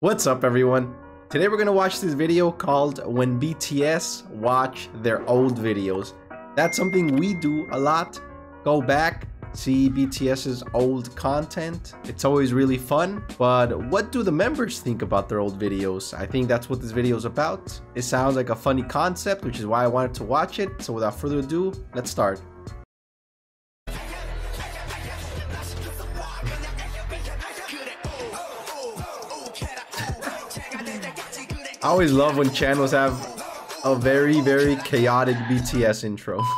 What's up everyone? Today we're gonna watch this video called When BTS Watch Their Old Videos. That's something we do a lot. Go back, see BTS's old content. It's always really fun. But what do the members think about their old videos? I think that's what this video is about. It sounds like a funny concept, which is why I wanted to watch it. So without further ado, let's start. I always love when channels have a very, very chaotic BTS intro.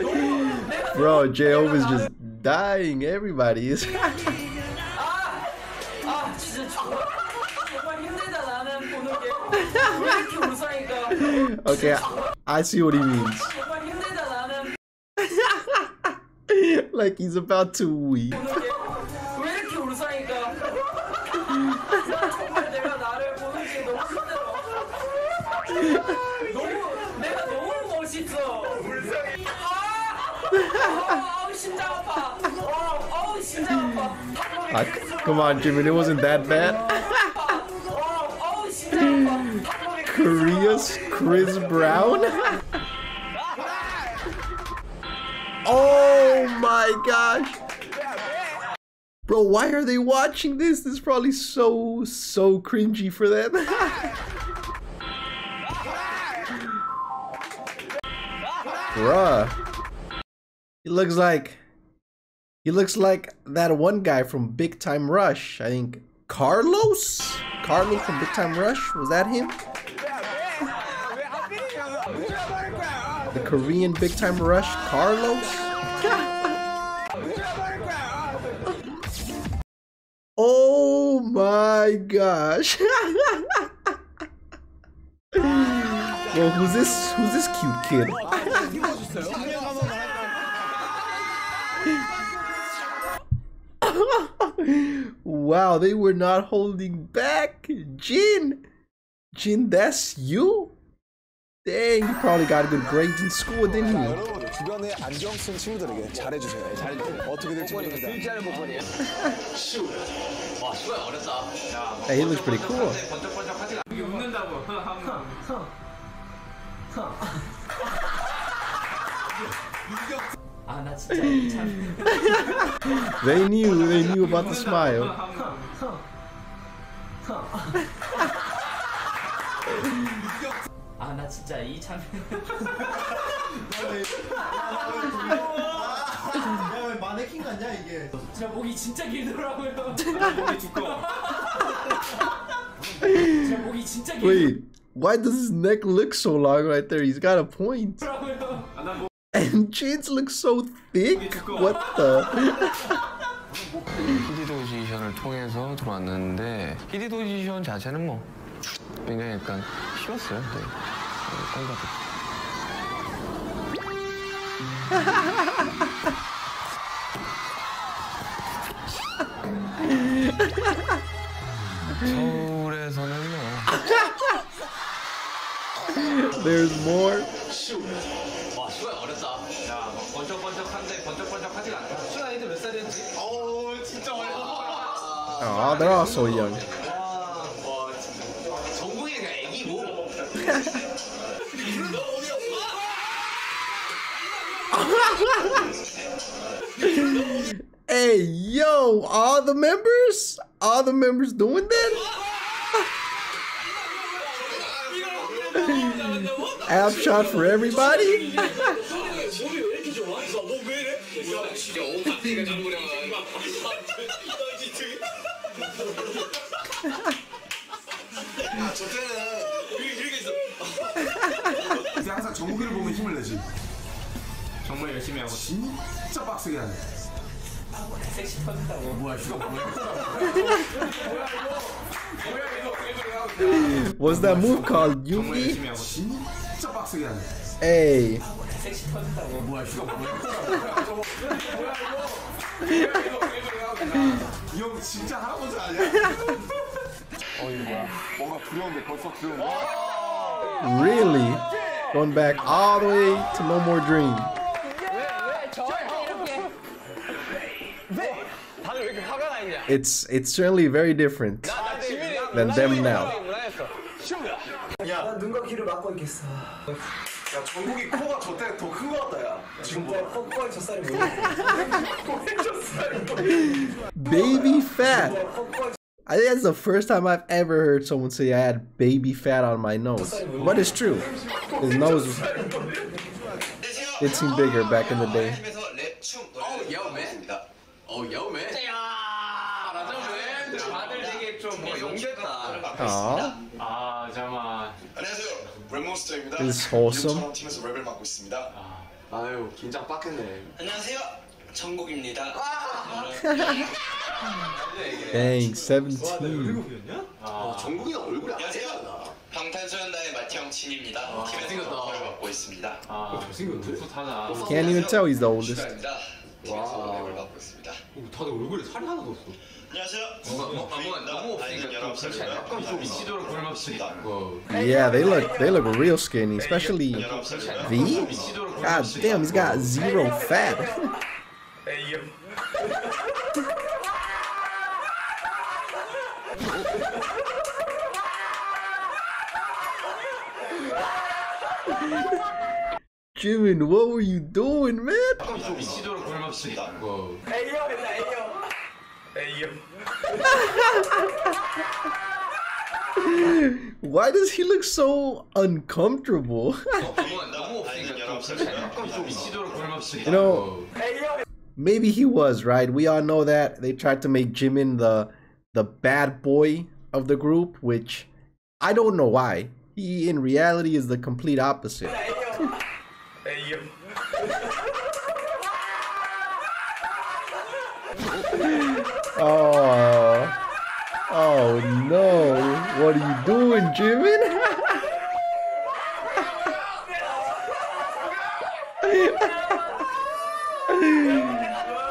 Bro, Jo is just dying. Everybody is. Okay, I see what he means. like he's about to weep. Come on, Jimmy. it wasn't that bad. Korea's Chris Brown? oh my gosh. Bro, why are they watching this? This is probably so, so cringy for them. Bruh. He looks like... He looks like that one guy from Big Time Rush. I think Carlos? Carlos from Big Time Rush? Was that him? The Korean Big Time Rush, Carlos? oh my gosh. who's this who's this cute kid? wow, they were not holding back. Jin! Jin, that's you? Dang, you probably got good grades in school, didn't you? 여러분 주변에 안경 쓴 친구들에게 잘해주세요. 잘해주세요. 어떻게 될지 모릅니다. Hey, he looks pretty cool. 아 나 진짜 참 They knew, they knew about the smile. 진짜 이 참. 마네킹 같냐 이게? 진짜 목이 진짜 길더라고요. 목이 두꺼워. 진짜 목이 진짜 Wait, why does his neck look so long right there? He's got a point. And Jin's looks so thick. What the? 히디도지션을 통해서 들어왔는데 히디도지션 자체는 뭐 굉장히 약간 쉬웠어요. 네. 딴것 같아요. 서울에서는 뭐 There's more. 와, 시간 어렸다. 야, 막 번쩍번쩍한데 번쩍번쩍하지가 않다. 시간 이들 몇 살이었지? 어우 진짜 어려워. Oh, they're all so young. Hey, yo, all the members? All the members doing that? Ab shot for everybody? 이제 항상 정국이를 보면 힘을 내지. 정말 열심히 하고. 진짜 빡세게 하네. 섹시 터진다고. 뭐야 휴가 뭐야? What's that move called? 정말 Yugi? 열심히 하고. 진짜 빡세게 하네. Hey, 섹시 터진다고. 뭐야 휴가 뭐야? 이 형 진짜 할아버지 아니야? 뭔가 두려운데 벌써 두려운데. Really? Going back all the way to No More Dream. it's it's certainly very different than them now. baby fat. I think that's the first time I've ever heard someone say I had baby fat on my nose. But it's true. His nose was, it seemed bigger back in the day. Oh yo man. Oh yo 아 잠깐만. 안녕하세요. 랩몬스터입니다. This is wholesome. 이름처럼 팀에서 랩을 맡고 있습니다. 아유 긴장 빡했네. 안녕하세요 정국입니다 dang, 17. 정국이는 얼굴이 안녕하세요 방탄소년단의 마티형 친입니다 팀에서 보컬을 맡고 있습니다 아 잘생겼는데? 풋하다. Can't even tell he's the oldest. 수가입니다 팀에서 랩을 맡고 있습니다 다들 얼굴에 살이 하나도 없어. 안녕하세요 뭐, 너무 너무 없으니까 좀 그렇지 않냐? 약간 좀 미치도록 굶없이. Yeah, they look they look real skinny, especially V. God damn, he's got zero fat. Jimin, what were you doing, man? Why does he look so uncomfortable? you know, maybe he was right. We all know that they tried to make Jimin the the bad boy of the group, which I don't know why. He in reality is the complete opposite. Oh, oh no! What are you doing, Jimin?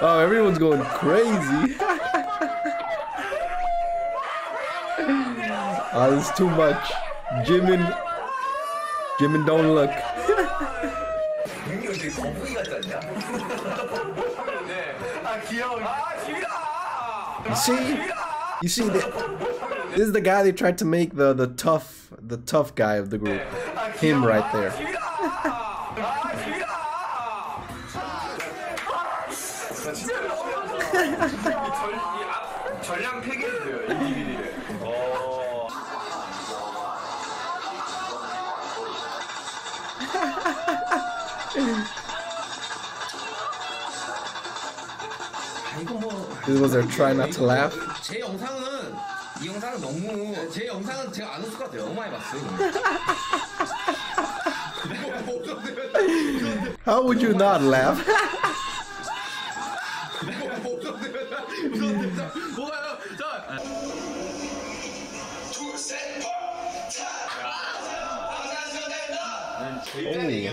Oh, everyone's going crazy. oh, this is too much. Jimin, Jimin, don't look. You see, you see this is the guy they tried to make the the tough the tough guy of the group. Him right there. This was their try not to laugh. 제 영상은 이 영상은 너무 제 영상은 제가 안 웃을 것 같아요. 너무 많이 봤어요. How would you not laugh? 뭐가요? 자,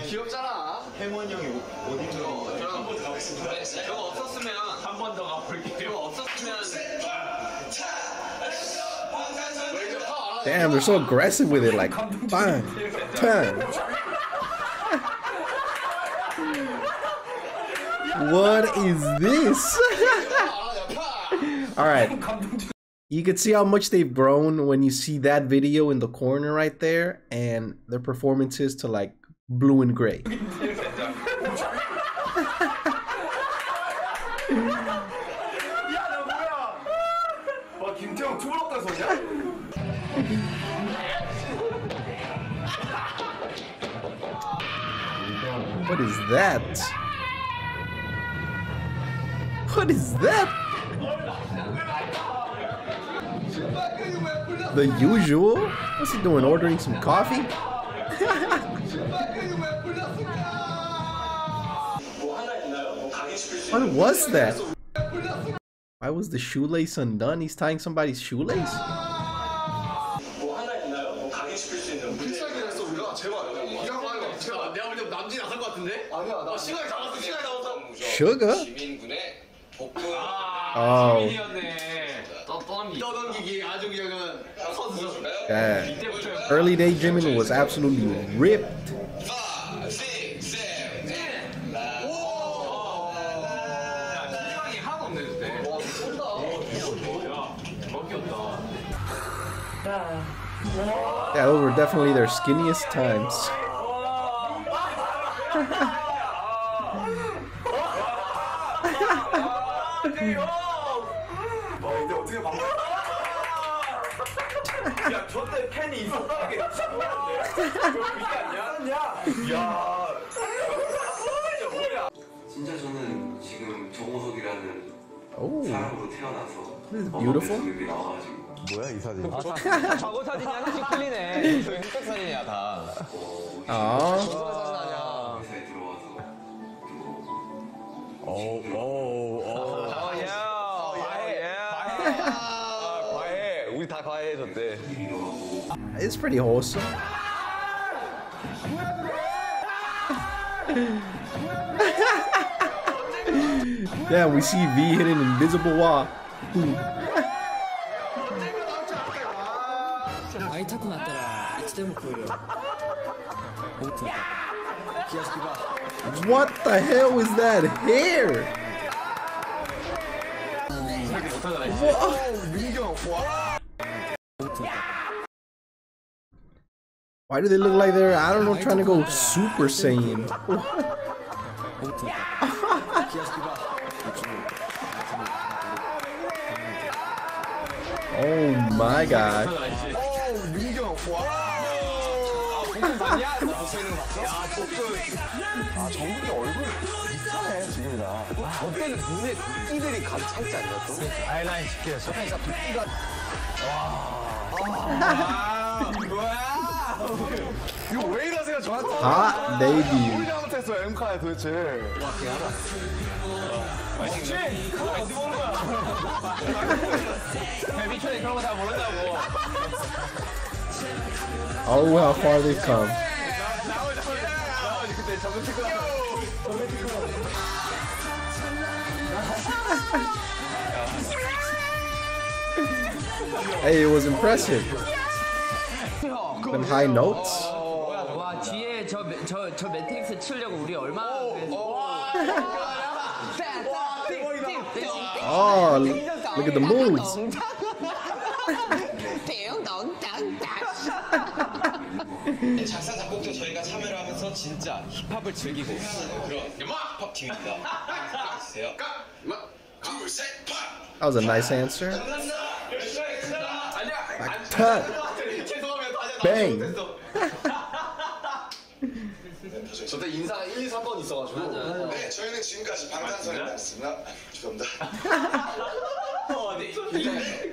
귀엽잖아. 해먼 형이 어디 들어? 저랑 한번 가보겠습니다. 저거 없었으면 한 번 더 가볼게요. 저거 없었으면 Damn, they're so aggressive with it. Like, bang, turn. What is this? All right. You can see how much they've grown when you see that video in the corner right there and their performances to like blue and gray. What is that? What is that? The usual? What's he doing? Ordering some coffee? What was that? Why was the shoelace undone? He's tying somebody's shoelace? Suga? Early day Jimin was absolutely ripped. Yeah, those were definitely their skinniest times. 진짜 저는 지금 정호석이라는 Oh, 사람으로 태어나서 this is beautiful. 여기 나와가지고 과거 사진이 하나씩 틀리네. 저희 흑백 사진이야 다. Aw. 회사에 들어와서 과해. 우리 다 과해졌대. It's pretty wholesome. yeah, we see V hit an invisible wall. what the hell is that hair? Why do they look like they're, I don't know, trying to go Super Saiyan? 마이 갓. 오, 민경. 와. 복근 봤냐? 나 복근 있는 거 봤어? 야, 복근. 아, 정국이 얼굴 이상해, 지금이나. 어때는 눈에 도끼들이 감 차있지 않냐, 또? 아이라인 시켜서. 그러니까 도끼가. 와. 아, 뭐야? 이거 왜 이러세요, 저한테? 아, 네이비. 뭘 잘못했어요, 엠카야, 도대체. 와, 개하다. 맛있지? 맛있어 보는 거야. Oh, how far they've come. Hey, it was impressive. Them high notes. 와 뒤에 저 저 저 매트릭스 치려고 우리 얼마나 Oh, look at the Moves. 작사 작곡도 저희가 참여를 하면서 진짜 힙합을 즐기고 그런 힙합 팀입니다. 주세요. That was a nice answer. Cut. Bang. 저때 인사 1, 2, 3번 있어가지고. 네, 저희는 지금까지 방탄소년단이었습니다. 죄송합니다.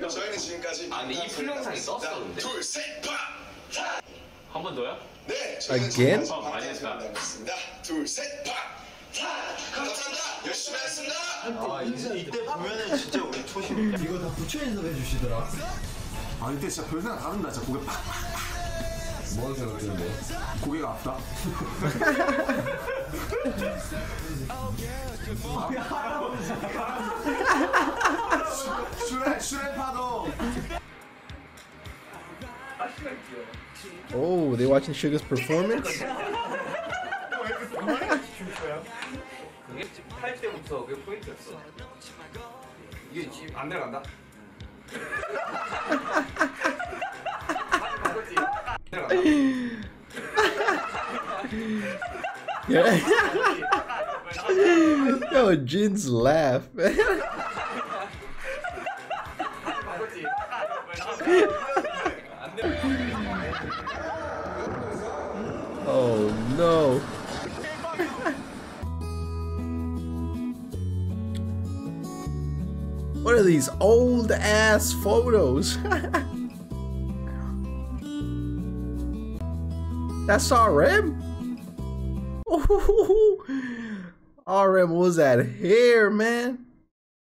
저희는 지금까지 아, 근데 이 풀영상이 떴어, 근데. 둘셋 팝. 한번 더요? 네, 저희는 Again? 지금까지 방탄소년단이었습니다. 둘셋 팝. 감사합니다. 열심히 하겠습니다. 아 이때 진짜 별 생각 다 든다 진짜 고개 팍 팍 oh, they watching Suga's performance? Yo, Jin's laugh. oh no. What are these old ass photos? That's RM? RM was that hair, man?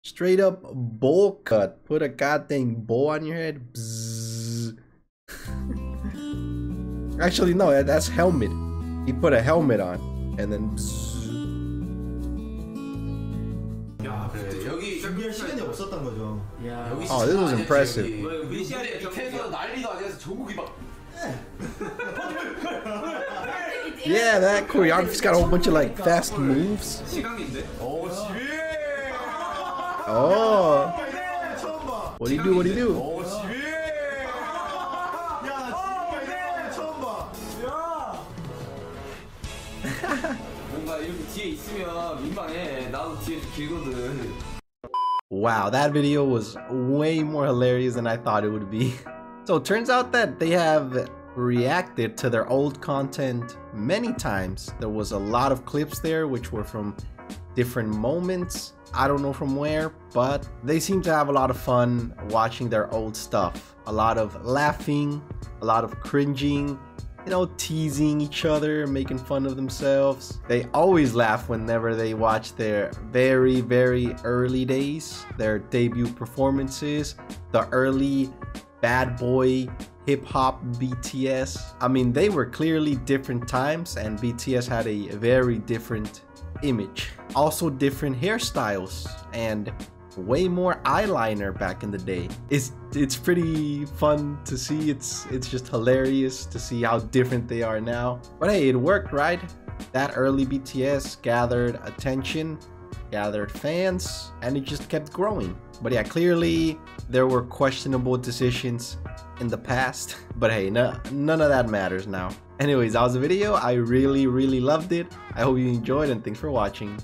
Straight up bowl cut. Put a goddamn bow on your head. Bzzz. Actually, no, that- that's helmet. He put a helmet on and then. Bzzz. 야 그래 여기 준비할 시간이 없었던 거죠. 야 여기 Oh, this was impressive. 미시아의 밑에서 난리도 아니어서 정국이 막 Yeah, that choreographer's got a whole bunch of like fast moves. Oh. What do you do? What do you do? wow, that video was way more hilarious than I thought it would be. So it turns out that they have reacted to their old content many times. There was a lot of clips there which were from different moments. I don't know from where, but they seem to have a lot of fun watching their old stuff. A lot of laughing, a lot of cringing, you know, teasing each other, making fun of themselves. They always laugh whenever they watch their very, very early days, their debut performances, the early bad boy hip hop BTS. I mean, they were clearly different times, and BTS had a very different image. Also, different hairstyles and way more eyeliner back in the day. It's it's pretty fun to see. It's it's just hilarious to see how different they are now. But hey, it worked, right? That early BTS gathered attention, gathered fans, and it just kept growing. But yeah, clearly there were questionable decisions in the past. But hey, no, none of that matters now. Anyways, that was the video. I really, really loved it. I hope you enjoyed and thanks for watching.